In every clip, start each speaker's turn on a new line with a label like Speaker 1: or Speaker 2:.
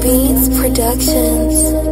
Speaker 1: Beats Productions.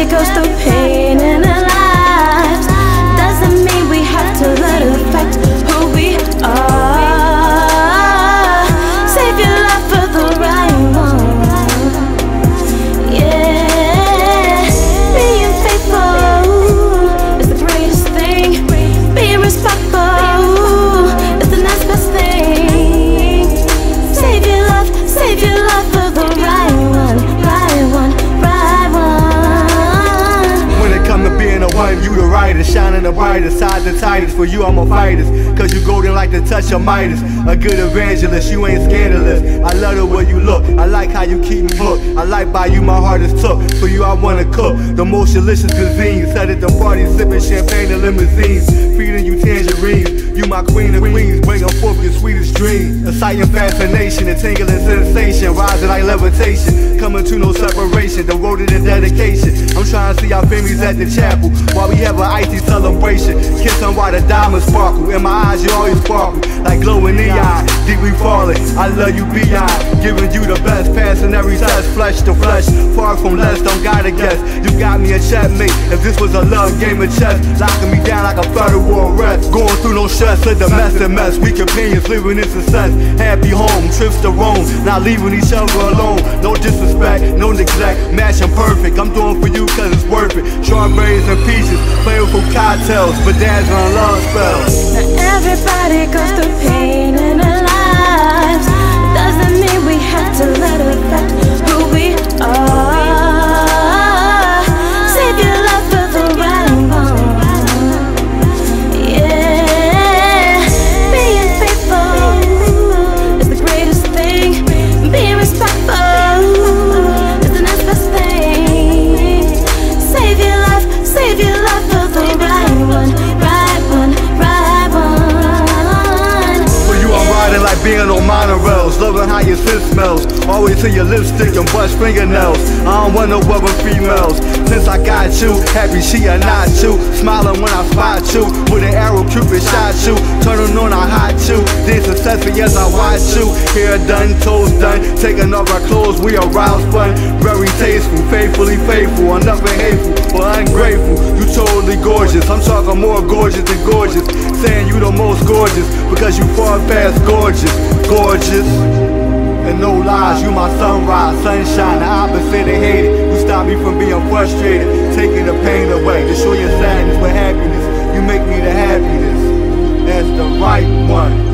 Speaker 2: Everybody goes through pain in our lives. Doesn't mean we have to let it affect who we are. Save your love for the right one. Yeah, being faithful is the greatest thing. Being respectful is the next best thing. Save your love, save your love for the right
Speaker 3: wife, you the rightest, shining the brightest, side the tightest. For you, I'm a fightest, cause you golden like the touch of Midas. A good evangelist, you ain't scandalous. I love the way you look, I like how you keep me hooked. I like by you, my heart is took. For you, I wanna cook the most delicious cuisine. Set at the party, sipping champagne and limousines, feeding you tangerines. You my queen of queens, bringing forth your sweetest dreams. Exciting fascination, a tingling sensation, rising like levitation. Coming to no separation, devoted in dedication. I'm trying to see our families at the chapel while we have an icy celebration. Kiss on while the diamonds sparkle. In my eyes, you always sparkle like glowing neon. Deeply falling, I love you beyond. Giving you the best, passing every test, flesh to flesh. Far from less, don't gotta guess. You got me a checkmate. If this was a love game of chess, locking me down like a federal arrest. Going through no stress, a domestic mess. We companions living in success. Happy home, trips to Rome, not leaving each other alone. No disrespect, no neglect, matching perfect. I'm doing for you cause it's worth it. Strawberries and peaches, flavorful cocktails, bedazzling love spells.
Speaker 2: Now Everybody goes through pain in their being
Speaker 3: on monorails. Loving how your scent smells. Always in your lipstick and brush fingernails. I don't want no other females. Since I got you, happy she or not you. Smiling when I spot you. With an arrow, Cupid shot you. Turning on, I hot you. Then successful as I watch you. Hair done, toes done. Taking off our clothes, we arouse fun. Very tasteful, faithfully faithful. I'm nothing hateful or ungrateful. You totally gorgeous. I'm talking more gorgeous than gorgeous. Saying you the most gorgeous because you far past gorgeous. Gorgeous. And no lies, you my sunrise, sunshine, the opposite of hated. You stop me from being frustrated, taking the pain away. To show your sadness with happiness, you make me the happiness. That's the right one.